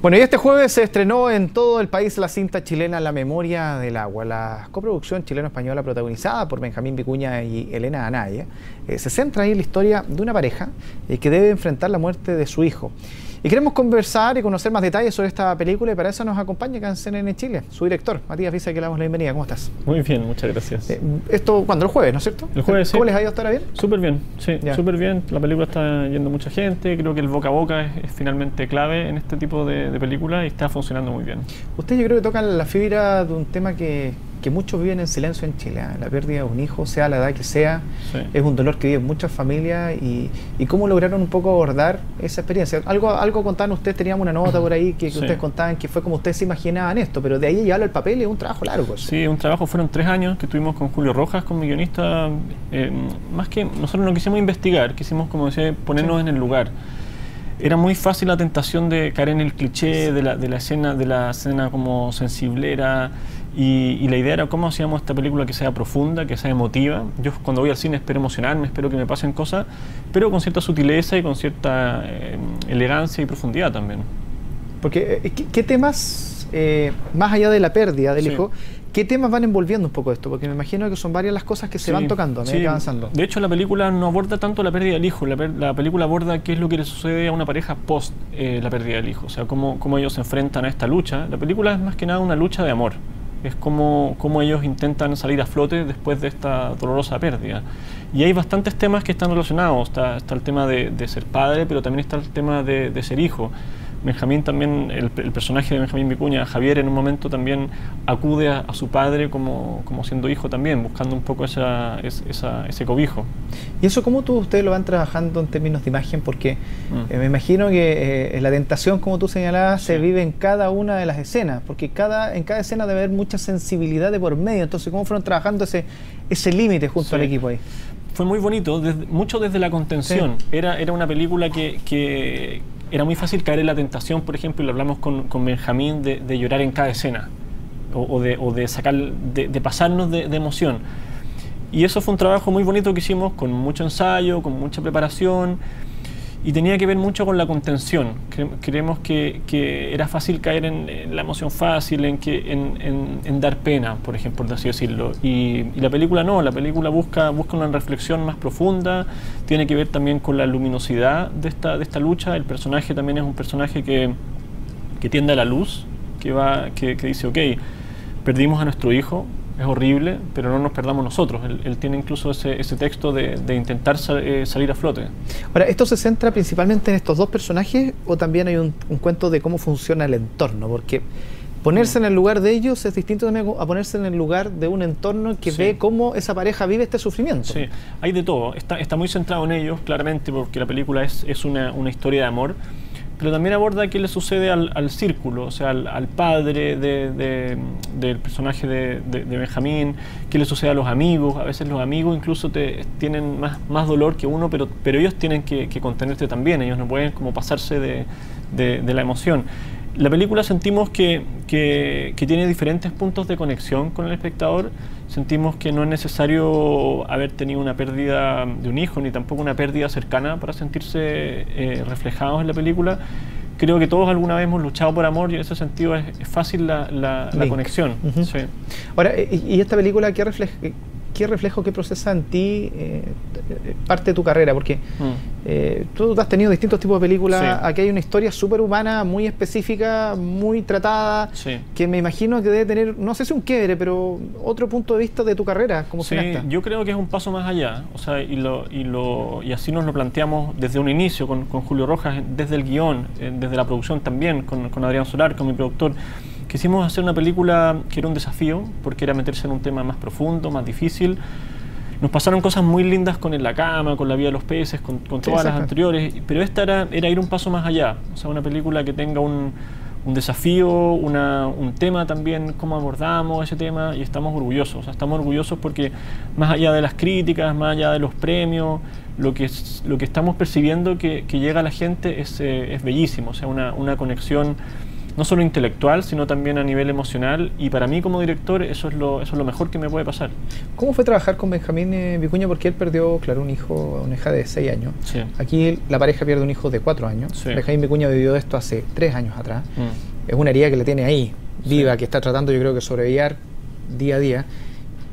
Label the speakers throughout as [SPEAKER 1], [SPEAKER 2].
[SPEAKER 1] Bueno, y este jueves se estrenó en todo el país la cinta chilena La Memoria del Agua, la coproducción chileno-española protagonizada por Benjamín Vicuña y Elena Anaya. Eh, se centra en la historia de una pareja eh, que debe enfrentar la muerte de su hijo. Y queremos conversar y conocer más detalles sobre esta película y para eso nos acompaña en Chile, su director, Matías Visa, que le damos la bienvenida. ¿Cómo estás?
[SPEAKER 2] Muy bien, muchas gracias. Eh,
[SPEAKER 1] esto, cuando El jueves, ¿no es cierto?
[SPEAKER 2] El jueves,
[SPEAKER 1] ¿Cómo les ha ido hasta ahora bien?
[SPEAKER 2] Súper bien, sí, súper bien. La película está yendo mucha gente, creo que el boca a boca es, finalmente clave en este tipo de, de películas y está funcionando muy bien.
[SPEAKER 1] Usted yo creo que toca la fibra de un tema que que muchos viven en silencio en Chile. ¿eh? La pérdida de un hijo, sea la edad que sea, es un dolor que viven muchas familias y, y, cómo lograron un poco abordar esa experiencia. Algo, algo contaban ustedes, teníamos una nota por ahí que, ustedes contaban que fue como ustedes se imaginaban esto, pero de ahí llevarlo al papel es un trabajo largo.
[SPEAKER 2] Sí, un trabajo, fueron tres años que tuvimos con Julio Rojas, con mi guionista. Eh, más que nosotros no quisimos investigar, quisimos, como decía, ponernos en el lugar era muy fácil la tentación de caer en el cliché de la, de la escena de la escena como sensiblera y, la idea era cómo hacíamos esta película que sea profunda, que sea emotiva. Yo cuando voy al cine espero emocionarme, espero que me pasen cosas, pero con cierta sutileza y con cierta eh, elegancia y profundidad también.
[SPEAKER 1] Porque, eh, ¿qué, temas, eh, más allá de la pérdida del hijo, ¿Qué temas van envolviendo un poco esto? Porque me imagino que son varias las cosas que se van tocando que avanzando.
[SPEAKER 2] De hecho, la película no aborda tanto la pérdida del hijo, la, película aborda qué es lo que le sucede a una pareja post la pérdida del hijo, o sea, cómo, cómo ellos se enfrentan a esta lucha. La película es más que nada una lucha de amor es como, ellos intentan salir a flote después de esta dolorosa pérdida. Y hay bastantes temas que están relacionados. Está, está el tema de, ser padre, pero también está el tema de ser hijo. Benjamín también, el, personaje de Benjamín Vicuña, Javier, en un momento también acude a, su padre como, como, siendo hijo también, buscando un poco esa, ese cobijo.
[SPEAKER 1] ¿Y eso cómo tú, ustedes lo van trabajando en términos de imagen? Porque mm. eh, me imagino que eh, la tentación, como tú señalabas, se vive en cada una de las escenas, porque cada, en cada escena debe haber mucha sensibilidad de por medio. Entonces, ¿cómo fueron trabajando ese, ese límite junto al equipo ahí?
[SPEAKER 2] Fue muy bonito, mucho desde la contención. Era, era una película que, que era muy fácil caer en la tentación, por ejemplo, y lo hablamos con, con Benjamín, de, llorar en cada escena, o, de, o de, sacar, de, pasarnos de, emoción. Y eso fue un trabajo muy bonito que hicimos con mucho ensayo, con mucha preparación, y tenía que ver mucho con la contención. creemos que, que, era fácil caer en, la emoción fácil, en, que, en, en, dar pena, por ejemplo, por así decirlo. Y, la película no, la película busca, busca una reflexión más profunda, tiene que ver también con la luminosidad de esta, de esta lucha. El personaje también es un personaje que, que tiende a la luz, que, va, que, que dice, ok, perdimos a nuestro hijo, es horrible, pero no nos perdamos nosotros. Él, tiene incluso ese, ese texto de, de intentar eh, salir a flote.
[SPEAKER 1] Ahora, ¿esto se centra principalmente en estos dos personajes o también hay un, cuento de cómo funciona el entorno? Porque ponerse mm. en el lugar de ellos es distinto también a ponerse en el lugar de un entorno que ve cómo esa pareja vive este sufrimiento.
[SPEAKER 2] Sí, hay de todo. Está, está muy centrado en ellos, claramente, porque la película es, es una, una historia de amor pero también aborda qué le sucede al, círculo, o sea, al, padre del personaje de, Benjamín, qué le sucede a los amigos. A veces los amigos incluso te, tienen más, más dolor que uno, pero, pero ellos tienen que, que contenerte también, ellos no pueden como pasarse de, la emoción. La película sentimos que, que, tiene diferentes puntos de conexión con el espectador. Sentimos que no es necesario haber tenido una pérdida de un hijo, ni tampoco una pérdida cercana para sentirse eh, reflejados en la película. Creo que todos alguna vez hemos luchado por amor y en ese sentido es, fácil la, la, conexión.
[SPEAKER 1] Ahora, ¿y esta película qué refleja? Qué reflejo, qué procesa en ti eh, parte de tu carrera, porque mm. eh, tú has tenido distintos tipos de películas, aquí hay una historia súper humana, muy específica, muy tratada, que me imagino que debe tener, no sé si un quiebre, pero otro punto de vista de tu carrera como
[SPEAKER 2] sí, Yo creo que es un paso más allá, o sea, y, lo, y, lo, y así nos lo planteamos desde un inicio con, con Julio Rojas, desde el guion, eh, desde la producción también, con, con Adrián Solar, con mi productor. Quisimos hacer una película que era un desafío, porque era meterse en un tema más profundo, más difícil. Nos pasaron cosas muy lindas con En la cama, con La vida de los peces, con, todas las anteriores, pero esta era, era, ir un paso más allá. O sea, una película que tenga un, un desafío, una, un tema también, cómo abordamos ese tema, y estamos orgullosos. O sea, estamos orgullosos porque más allá de las críticas, más allá de los premios, lo que, lo que estamos percibiendo que, que llega a la gente es, eh, es bellísimo. O sea, una, una conexión no solo intelectual, sino también a nivel emocional. Y para mí como director eso es lo, eso es lo mejor que me puede pasar.
[SPEAKER 1] ¿Cómo fue trabajar con Benjamín eh, Vicuña? Porque él perdió, claro, un hijo, una hija de 6 años. Aquí la pareja pierde un hijo de 4 años. Benjamín Vicuña vivió esto hace 3 años atrás. Mm. Es una herida que le tiene ahí, viva, que está tratando yo creo que sobrevivir día a día.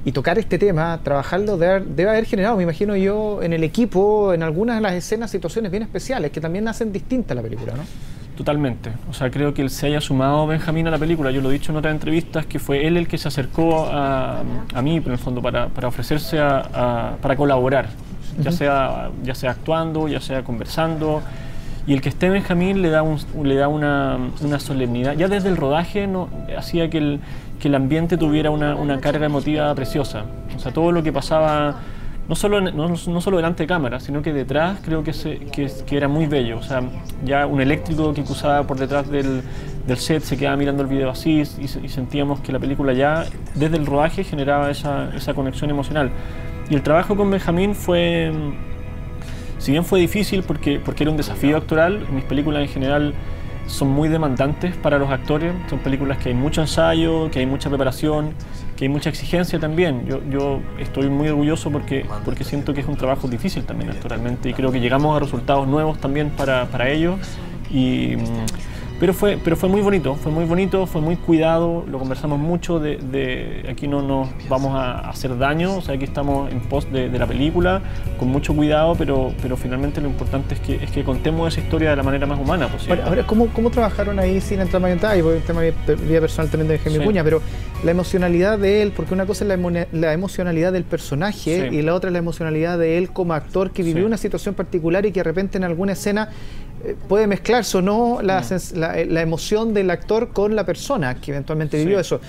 [SPEAKER 1] Y tocar este tema, trabajarlo, debe, haber generado, me imagino yo, en el equipo, en algunas de las escenas, situaciones bien especiales que también hacen distinta la película, ¿no?
[SPEAKER 2] Totalmente. O sea, creo que él se haya sumado Benjamín a la película. Yo lo he dicho en otras entrevistas que fue él el que se acercó a, a mí, en el fondo, para, para ofrecerse a, para colaborar, ya, sea, ya sea actuando, ya sea conversando. Y el que esté Benjamín le da, un, le da una, una, solemnidad. Ya desde el rodaje no, hacía que el, que el ambiente tuviera una, una carga emotiva preciosa. O sea, todo lo que pasaba no solo, no, solo delante de cámara, sino que detrás creo que, se, que, era muy bello. O sea, ya un eléctrico que cruzaba por detrás del, del set se quedaba mirando el video así y, sentíamos que la película ya desde el rodaje generaba esa, esa, conexión emocional. Y el trabajo con Benjamín fue, si bien fue difícil porque, porque era un desafío actoral, mis películas en general son muy demandantes para los actores, son películas que hay mucho ensayo, que hay mucha preparación, que hay mucha exigencia también. Yo, yo estoy muy orgulloso porque, porque siento que es un trabajo difícil también actualmente y creo que llegamos a resultados nuevos también para, para ellos. Y, mm, pero fue, pero fue muy bonito, fue muy bonito, fue muy cuidado, lo conversamos mucho, de, aquí no nos vamos a hacer daño, o sea, aquí estamos en post de, la película, con mucho cuidado, pero, pero finalmente lo importante es que, es que contemos esa historia de la manera más humana posible.
[SPEAKER 1] Ahora, ¿cómo, ¿cómo, trabajaron ahí sin entrar más en detalle? Porque el tema de vida personal también de Jaime Cuña, pero la emocionalidad de él, porque una cosa es la, la emocionalidad del personaje y la otra es la emocionalidad de él como actor que vivió una situación particular y que de repente en alguna escena puede mezclarse o no la, la, emoción del actor con la persona que eventualmente vivió eso.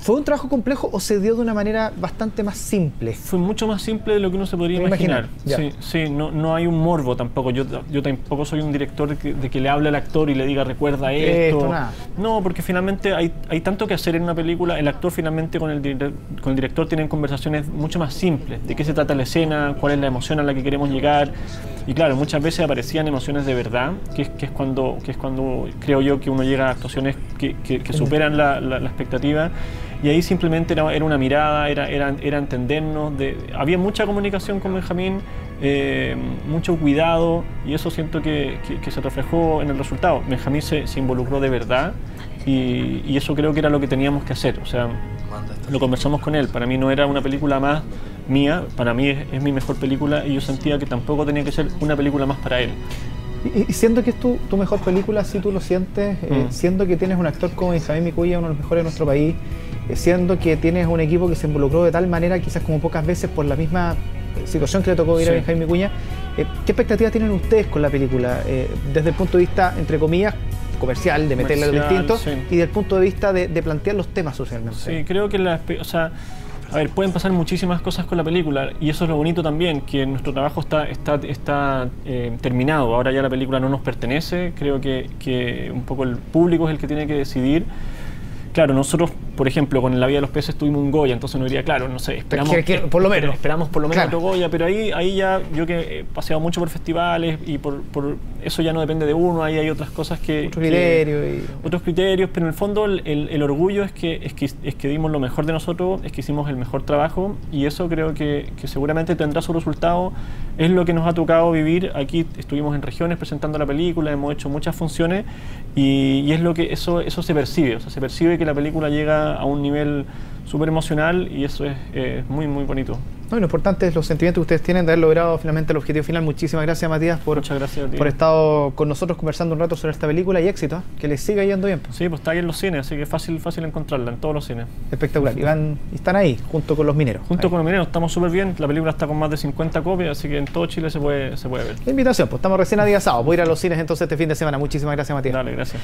[SPEAKER 1] ¿Fue un trabajo complejo o se dio de una manera bastante más simple?
[SPEAKER 2] Fue mucho más simple de lo que uno se podría imaginar. Sí, sí no, no, hay un morbo tampoco. Yo, yo tampoco soy un director de que, le hable al actor y le diga recuerda esto. No, porque finalmente hay, hay tanto que hacer en una película. El actor finalmente con el, con el director tienen conversaciones mucho más simples. De qué se trata la escena, cuál es la emoción a la que queremos llegar. Y claro, muchas veces aparecían emociones de verdad, que es, que es, cuando, que es cuando creo yo que uno llega a actuaciones que, que, superan la, la, expectativa. Y ahí simplemente era, era una mirada, era, era, era entendernos. De, había mucha comunicación con Benjamín, eh, mucho cuidado, y eso siento que, que, se reflejó en el resultado. Benjamín se, se involucró de verdad, y, y, eso creo que era lo que teníamos que hacer. O sea, lo conversamos con él. Para mí no era una película más mía, para mí es, mi mejor película y yo sentía que tampoco tenía que ser una película más para él.
[SPEAKER 1] Y, siendo que es tu, tu, mejor película, si tú lo sientes, eh, mm. siendo que tienes un actor como Isabel Micuya, uno de los mejores de nuestro país, eh, siendo que tienes un equipo que se involucró de tal manera, quizás como pocas veces por la misma situación que le tocó ir a Benjamín Micuña, eh, ¿qué expectativas tienen ustedes con la película? desde el punto de vista, entre comillas, comercial, de meterle lo distinto, y desde el punto de vista de, de, plantear los temas socialmente.
[SPEAKER 2] Sí, creo que la, o sea, a ver, pueden pasar muchísimas cosas con la película y eso es lo bonito también, que nuestro trabajo está, está, está eh, terminado. Ahora ya la película no nos pertenece, creo que, que un poco el público es el que tiene que decidir claro, nosotros, por ejemplo, con La vida de los peces tuvimos un Goya, entonces no diría, claro, no sé, esperamos
[SPEAKER 1] por lo menos.
[SPEAKER 2] Esperamos por lo menos otro Goya, pero ahí, ahí ya yo que he paseado mucho por festivales y por, por eso ya no depende de uno, ahí hay otras cosas que...
[SPEAKER 1] Otros criterios.
[SPEAKER 2] Otros criterios, pero en el fondo el, el, orgullo es que, es, que, es que dimos lo mejor de nosotros, es que hicimos el mejor trabajo y eso creo que, que seguramente tendrá su resultado. Es lo que nos ha tocado vivir. Aquí estuvimos en regiones presentando la película, hemos hecho muchas funciones y, y es lo que eso, eso se percibe, o sea, se percibe que la película llega a un nivel súper emocional y eso es muy, muy bonito.
[SPEAKER 1] No, lo importante es los sentimientos que ustedes tienen de haber logrado finalmente el objetivo final. Muchísimas gracias, Matías, por,
[SPEAKER 2] gracias
[SPEAKER 1] por estar con nosotros conversando un rato sobre esta película y éxito. ¿eh? Que les siga yendo bien.
[SPEAKER 2] Sí, pues está ahí en los cines, así que es fácil, fácil encontrarla en todos los cines.
[SPEAKER 1] Espectacular. Y, van, están ahí, junto con los mineros.
[SPEAKER 2] Junto con los mineros, estamos súper bien. La película está con más de 50 copias, así que en todo Chile se puede, se puede ver.
[SPEAKER 1] La invitación, pues estamos recién a día sábado. Voy a ir a los cines entonces este fin de semana. Muchísimas gracias, Matías.
[SPEAKER 2] Dale, gracias.